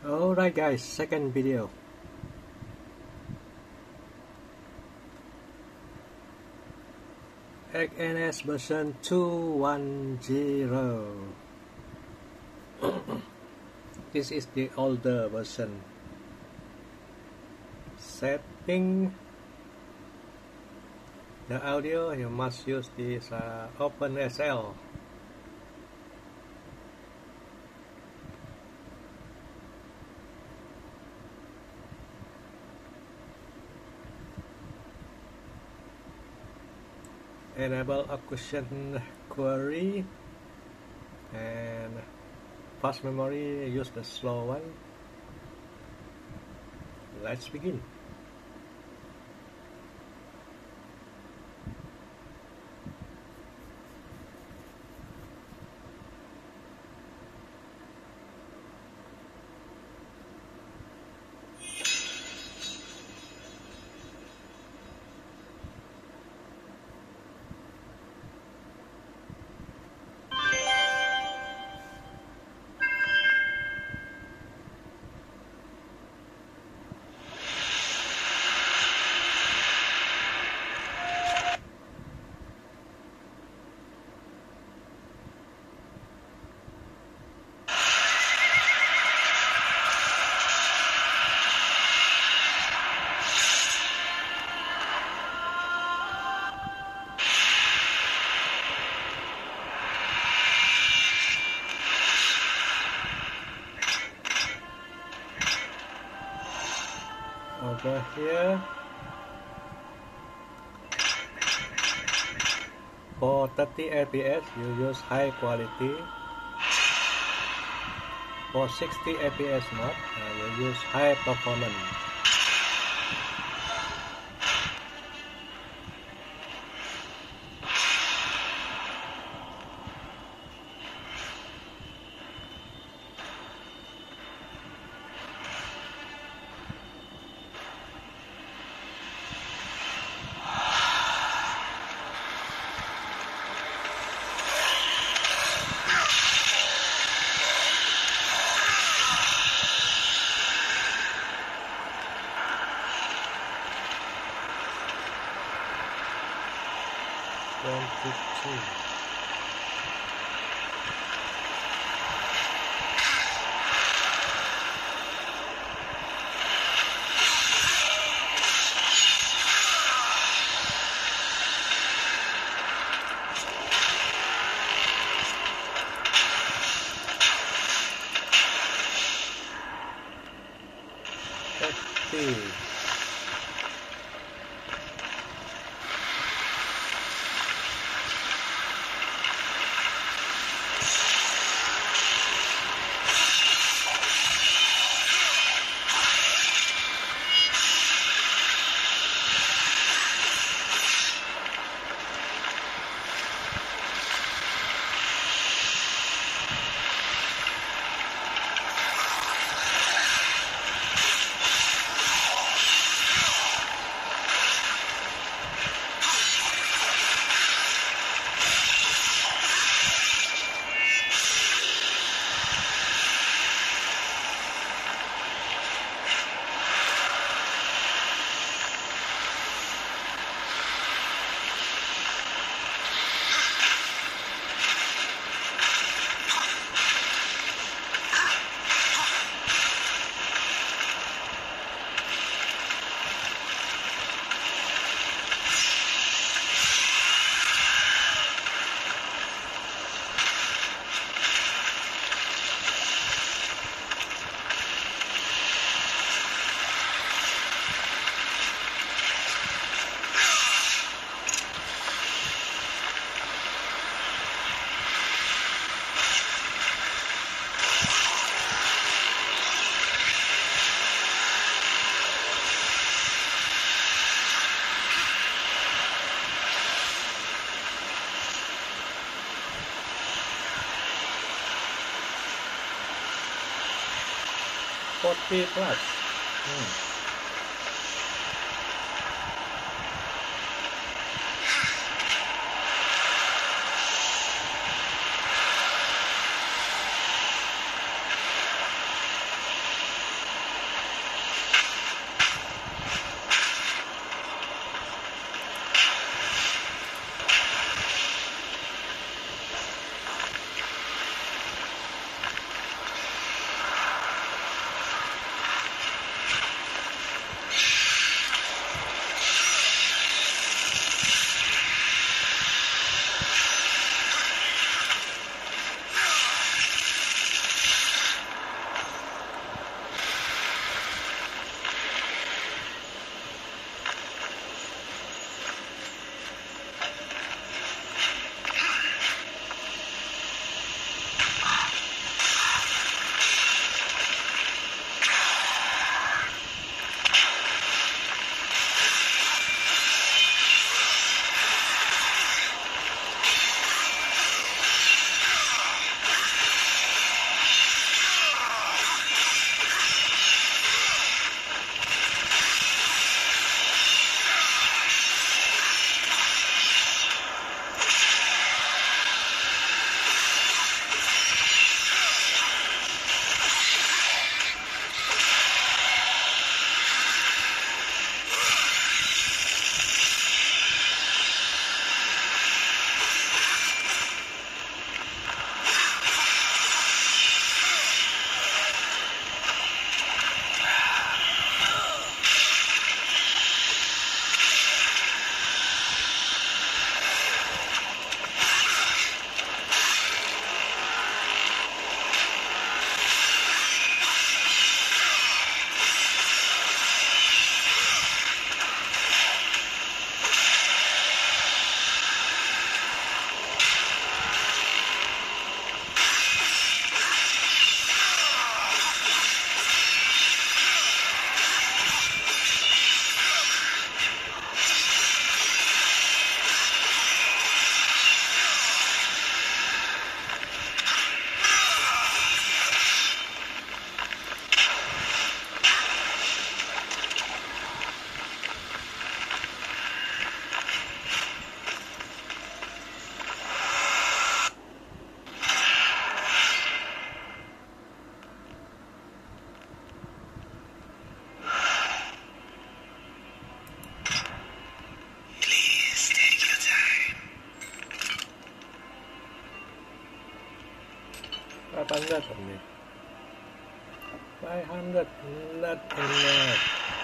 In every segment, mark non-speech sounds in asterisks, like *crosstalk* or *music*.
Alright guys, second video. Egg NS version 210 *coughs* This is the older version. Setting. The audio you must use this uh, OpenSL enable a question query. And fast memory use the slow one. Let's begin 30 fps you use high quality. For 60 fps mode uh, you use high Potter Plus. Hum. 500 left. 500 left. left.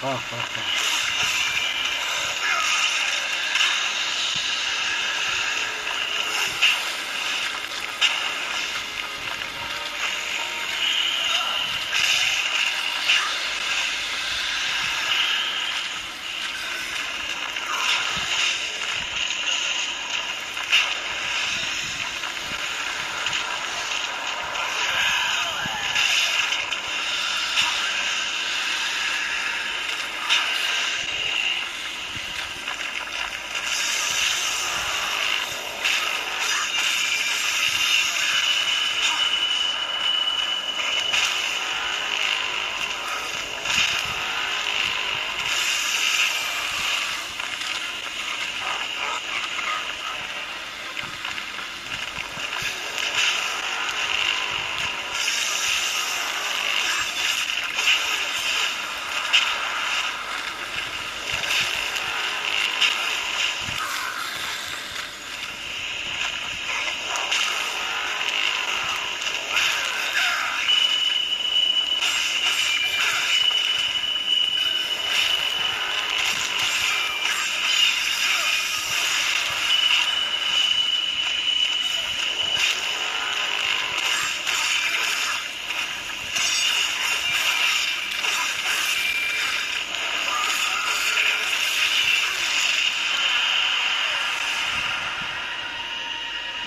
Ha, ha, ha.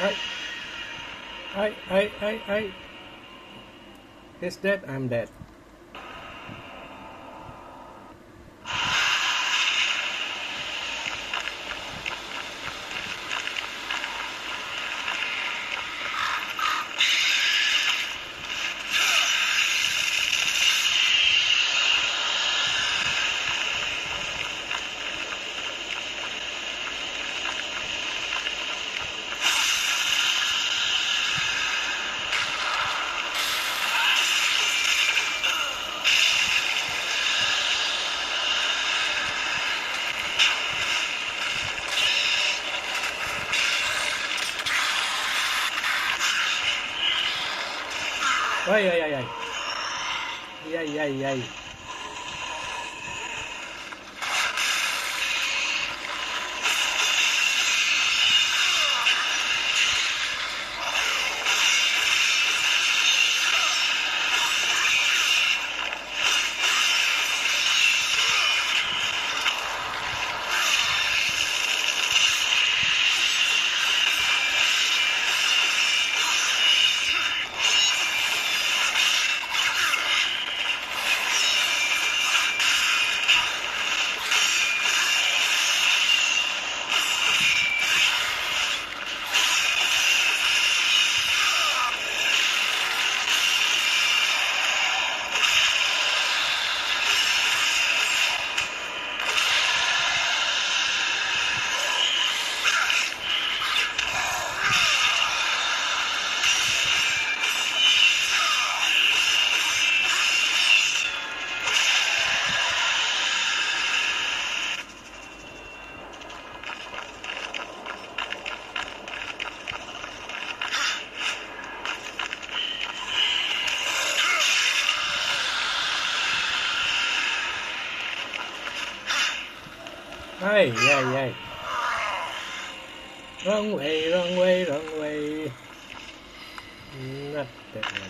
I, I, I, I, I. He's dead, I'm dead. Ai, ai, ai, ai. E aí, aí, aí. Ay, ay, ay. Wrong way, wrong way, wrong way. Nothing.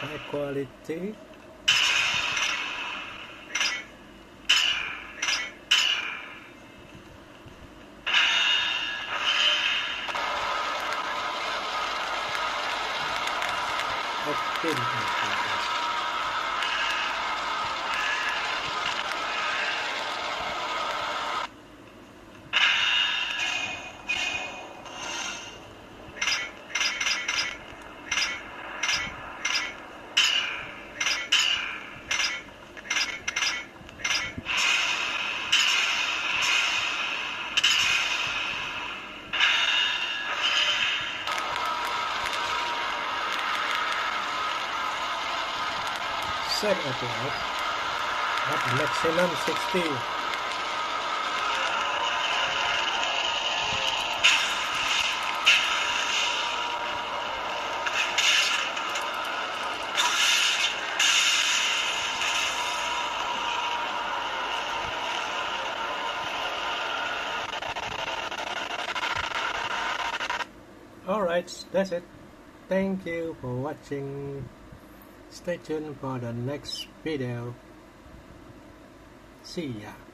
High quality. Set at maximum 60 Alright, that's it. Thank you for watching. Stay tuned for the next video. See ya.